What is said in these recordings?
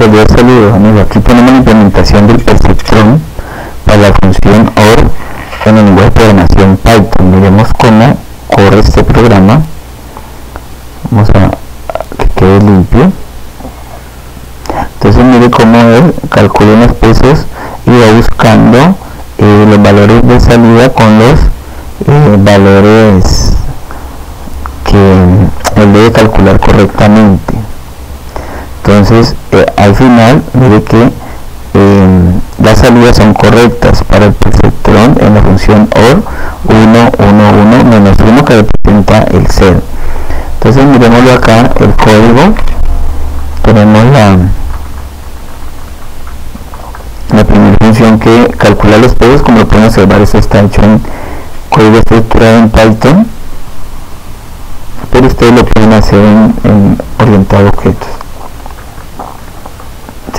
Cordial saludos amigos, aquí ponemos la implementación del perceptron para la función OR en el lenguaje de programación Python. Miremos cómo corre este programa. Vamos a que quede limpio. Entonces mire cómo él calcula los pesos y va buscando eh, los valores de salida con los eh, valores que él debe calcular correctamente entonces eh, al final mire que em, las salidas son correctas para el perceptrón en la función OR 1, 1, 1 menos 1 que representa el 0 entonces miremoslo acá el código. Tenemos la la primera función que calcula los pesos como lo pueden observar esto está hecho en código estructurado en Python pero ustedes lo pueden hacer en, en orientado objetos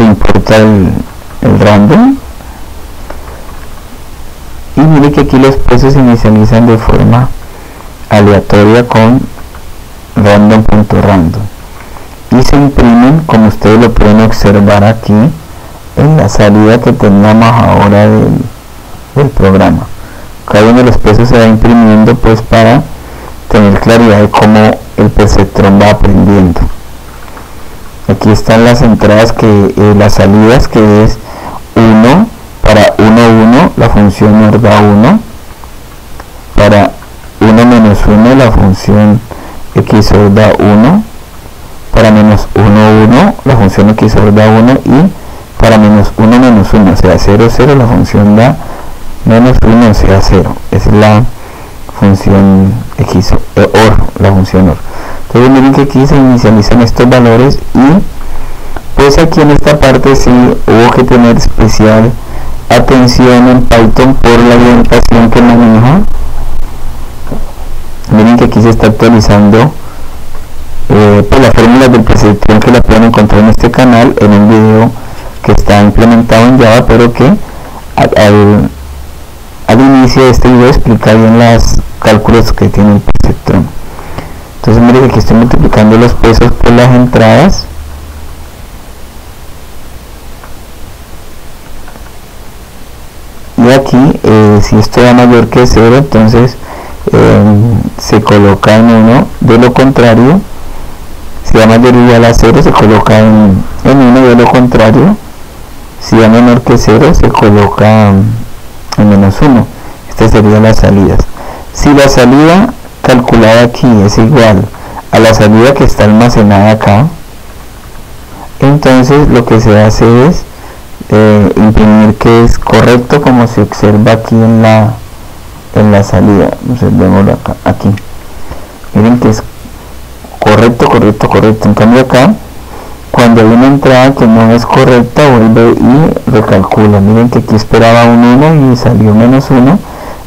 se importa el, random. Y mire que aquí los pesos se inicializan de forma aleatoria con random.random random. Y se imprimen como ustedes lo pueden observar aquí en la salida que teníamos ahora del, del programa. Cada uno de los pesos se va imprimiendo pues para tener claridad de cómo el perceptrón va aprendiendo aquí están las entradas que eh, las salidas que es 1 para 1 1 la función OR da 1 para 1 menos 1 la función XOR da 1 para menos 1 1 la función XOR da 1 y para menos 1 menos 1 o sea 0 0 la función da menos 1 o sea 0 es la función X eh, OR la función OR entonces miren que aquí se inicializan estos valores y pues aquí en esta parte sí hubo que tener especial atención en Python por la orientación que maneja miren que aquí se está actualizando eh, pues la fórmula del perceptrón que la pueden encontrar en este canal en un video que está implementado en Java pero que al, al inicio de este video explica bien los cálculos que tiene el perceptrón entonces mire que aquí estoy multiplicando los pesos por las entradas. Y aquí eh, si esto da mayor que 0 entonces em, se coloca en 1 de lo contrario si da mayor o igual a 0 se coloca en, 1 de lo contrario si da menor que 0 se coloca en menos 1 estas serían las salidas. Si la salida calculada aquí es igual a la salida que está almacenada acá. Entonces lo que se hace es eh, imprimir que es correcto como se observa aquí en la en la salida. Observémoslo acá aquí. Miren que es correcto correcto correcto. En cambio acá cuando hay una entrada que no es correcta vuelve y recalcula. Miren que aquí esperaba un 1 y salió menos 1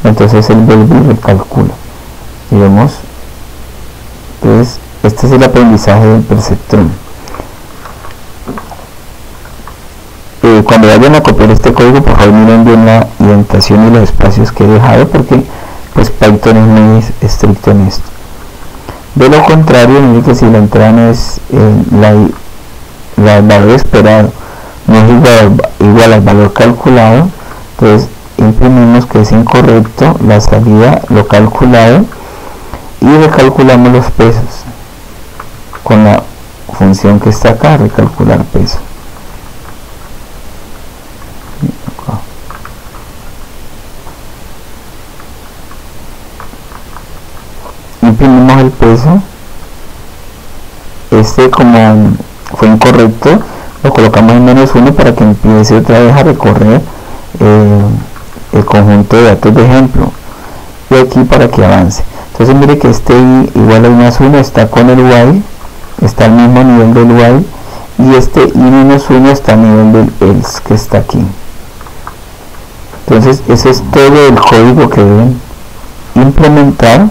entonces él vuelve y recalcula vemos entonces este es el aprendizaje del perceptrón eh, cuando vayan a copiar este código por favor miren bien la orientación y los espacios que he dejado porque pues Python es muy estricto en esto. De lo contrario miren que si la entrada no es eh, la, la, valor esperado no es igual, igual al valor calculado entonces imprimimos que es incorrecto la salida lo calculado y recalculamos los pesos con la función que está acá, recalcular peso. Imprimimos el peso. Este como fue incorrecto, lo colocamos en menos 1 para que empiece otra vez a recorrer eh, el conjunto de datos de ejemplo. Y aquí para que avance entonces mire que este i igual a i más 1 está con el while está al mismo nivel del while y este i menos 1 está a nivel del else que está aquí. Entonces ese es todo el código que deben implementar.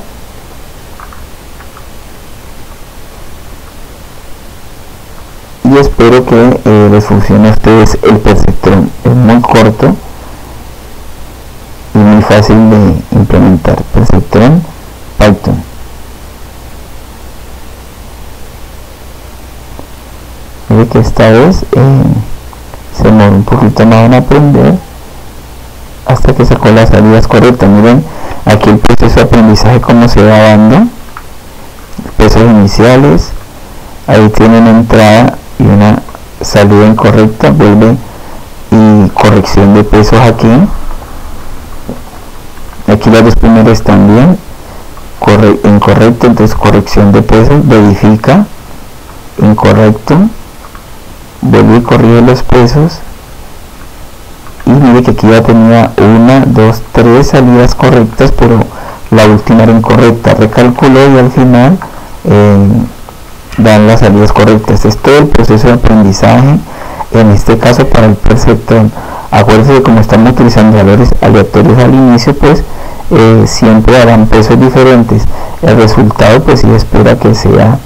Y espero que eh, les funcione a ustedes el perceptrón. Es muy corto y muy fácil de implementar. Perceptrón que esta vez eh, se mueve un poquito más en aprender hasta que sacó las salidas correctas. Miren aquí el proceso de aprendizaje como se va dando. Pesos iniciales, ahí tiene una entrada y una salida incorrecta, vuelve y corrección de pesos aquí. Aquí las dos primeras también, incorrecto, entonces corrección de pesos, verifica, incorrecto, vuelve y corrige los pesos y mire que aquí ya tenía una, dos, tres salidas correctas pero la última era incorrecta. Recalculó y al final eh, dan las salidas correctas. Es todo el proceso de aprendizaje en este caso para el perceptor acuérdense que como estamos utilizando valores aleatorios al inicio pues eh, siempre harán pesos diferentes el resultado pues si espera que sea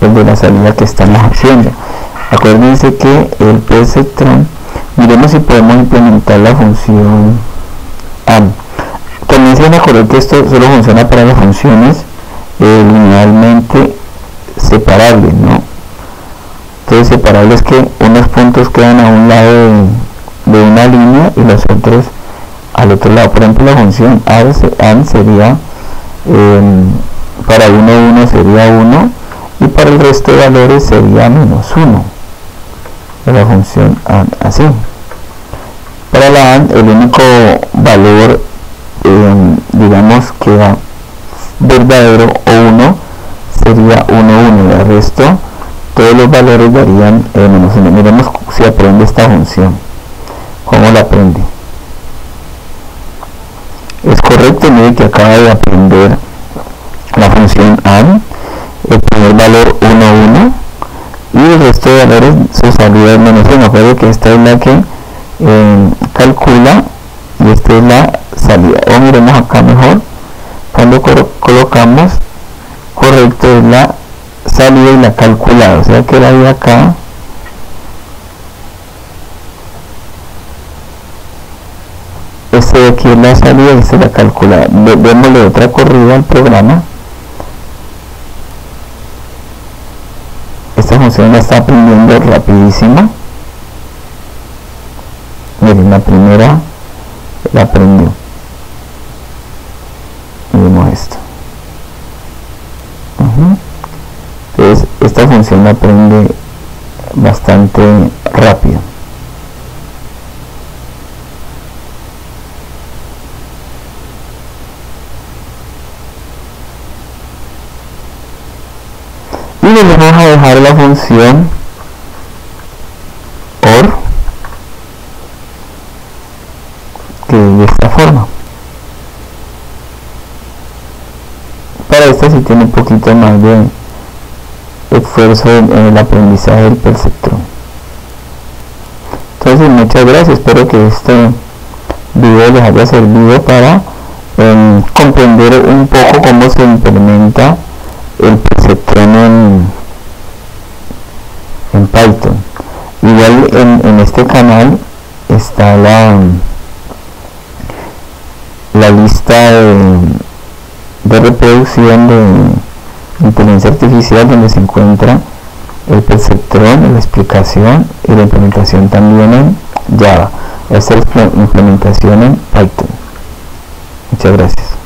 el de la salida que estamos haciendo acuérdense que el perceptrón miremos si podemos implementar la función se van a acordar que esto solo funciona para las funciones eh, linealmente separables ¿no? entonces separables que unos puntos quedan a un lado de, una línea y los otros al otro lado. Por ejemplo la función AND sería em, para 1 1 sería 1 y para el resto de valores sería menos 1 de la función AND así. Para la AND el único valor eh, digamos que va verdadero o 1 sería 1 1 el resto todos los valores darían eh, menos 1 miremos si aprende esta función. Cómo la aprende es correcto mire que acaba de aprender la función AND el primer valor 1 1 y el resto de valores su salida es menos 1 acuerdo que esta es la que eh, calcula y esta es la salida. O miremos acá mejor. Cuando colocamos correcto es la salida y la calculada. O sea que la de acá este de aquí es la salida y la calculada démosle otra corrida al programa. Esta función la está aprendiendo rapidísima miren la primera la aprendió. Vemos esto. Entonces esta función la aprende bastante rápido y le vamos a dejar la función de esta forma. Para esta si tiene un poquito más de esfuerzo en, el aprendizaje del perceptrón entonces muchas gracias. Espero que este video les haya servido para em, comprender un poco cómo se implementa el perceptrón en, en Python igual en, en este canal está la la lista de, reproducción de inteligencia artificial donde se encuentra el perceptrón, la explicación y la implementación también en Java. Esta es la implementación en Python. Muchas gracias.